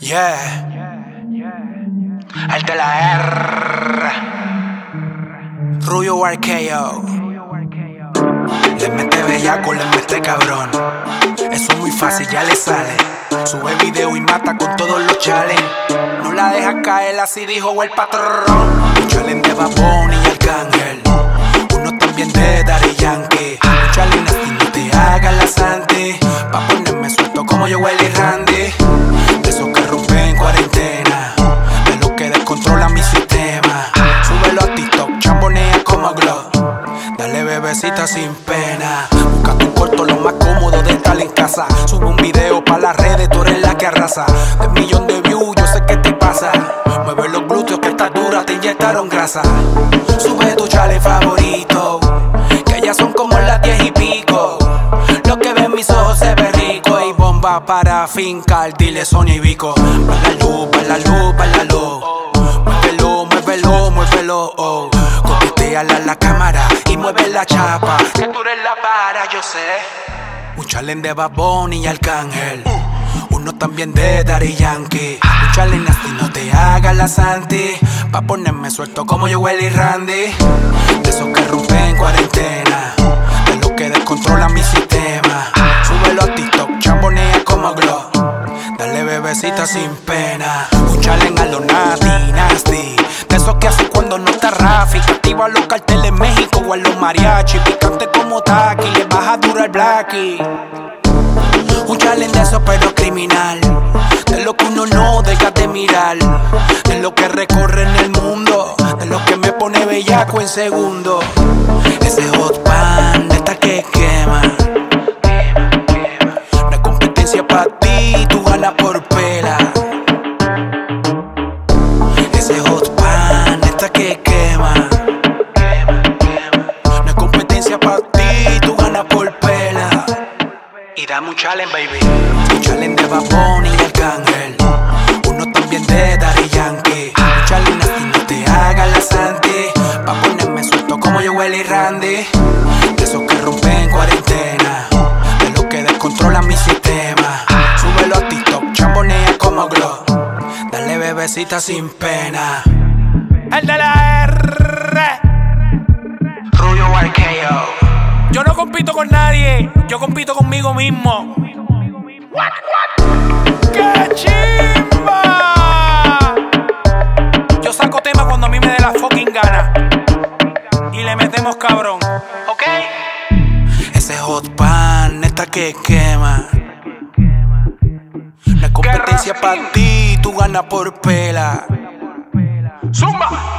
Yeah. El de la R. Rubio RKO. Le mete bellaco, le mete cabrón. Eso es muy fácil, ya le sale. Sube video y mata con todos los chales. No la deja caer, así dijo el patrón. Un challenge de Babón y Arcángel. Uno también de Daddy Yankee. Challenge y no te hagas la sante. Pa' ponerme suelto como yo, Welly bebecita sin pena. Busca tu corto lo más cómodo de estar en casa. Sube un video para las redes, tú eres la que arrasa. De millón de views, yo sé qué te pasa. Mueve los glúteos que estás dura, te inyectaron grasa. Sube tu chale favorito. Que ya son como las diez y pico. Lo que ven mis ojos se ve rico. Y bomba para fincar, dile Sonia y Vico. la luz, la luz, la luz. Muévelo, muévelo, muévelo. Oh. A la cámara y mueve la chapa. Que tú eres la para, yo sé. Un challenge de Babón y Arcángel. Uno también de Daddy Yankee. Un challenge así no te hagas la santi. Pa' ponerme suelto como yo, Welly Randy. De esos que rompen cuarentena. De los que descontrolan mi sistema. Súbelo a TikTok, chambonea como glow. Dale bebecita sin pena. Un challenge a lo nasty, esos que hace cuando no está Rafi. Activa los carteles México o a los mariachi. Picante como Taki, le baja duro al Blackie. Un challenge de eso pero criminal. De lo que uno no deja de mirar. De lo que recorre en el mundo. De lo que me pone bellaco en segundo. Ese hot pan, dame un challenge, baby. Un challenge de Babón y Arcángel. Uno también de Daddy Yankee. Un challenge así no te hagas la santi. Pa' ponerme suelto como yo, Welly Randy. De esos que rompen cuarentena. De los que descontrolan mi sistema. Súbelo a TikTok, chambonea como glow. Dale bebecita sin pena. El de la R. Yo no compito con nadie, yo compito conmigo mismo. ¡Qué chimba! Yo saco tema cuando a mí me dé la fucking gana. Y le metemos cabrón, ¿ok? Ese hot pan, esta que quema. Hay competencia para ti, tú ganas por pela. ¡Zumba!